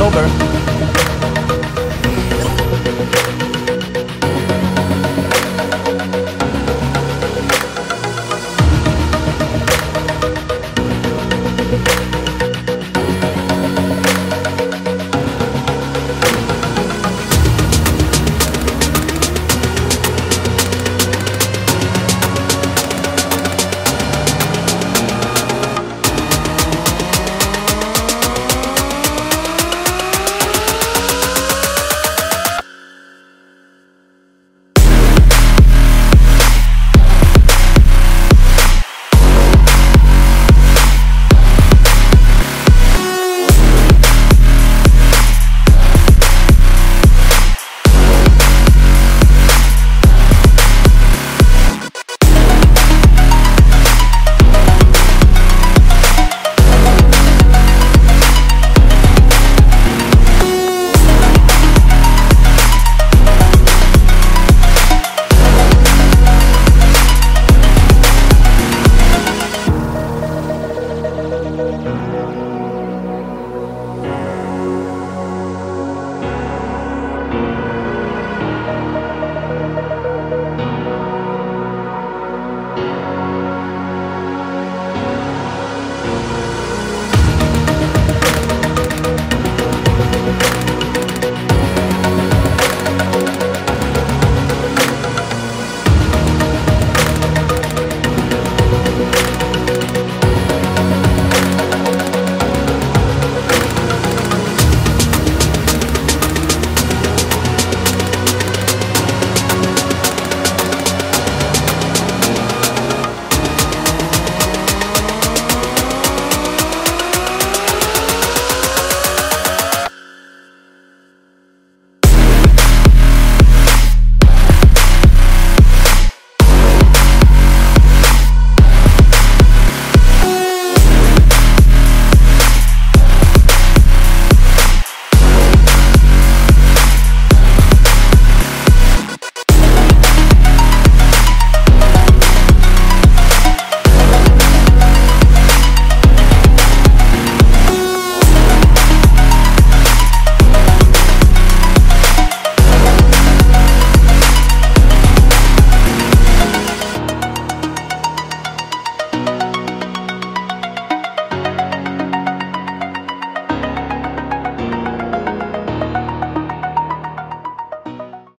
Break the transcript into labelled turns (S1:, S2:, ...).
S1: October.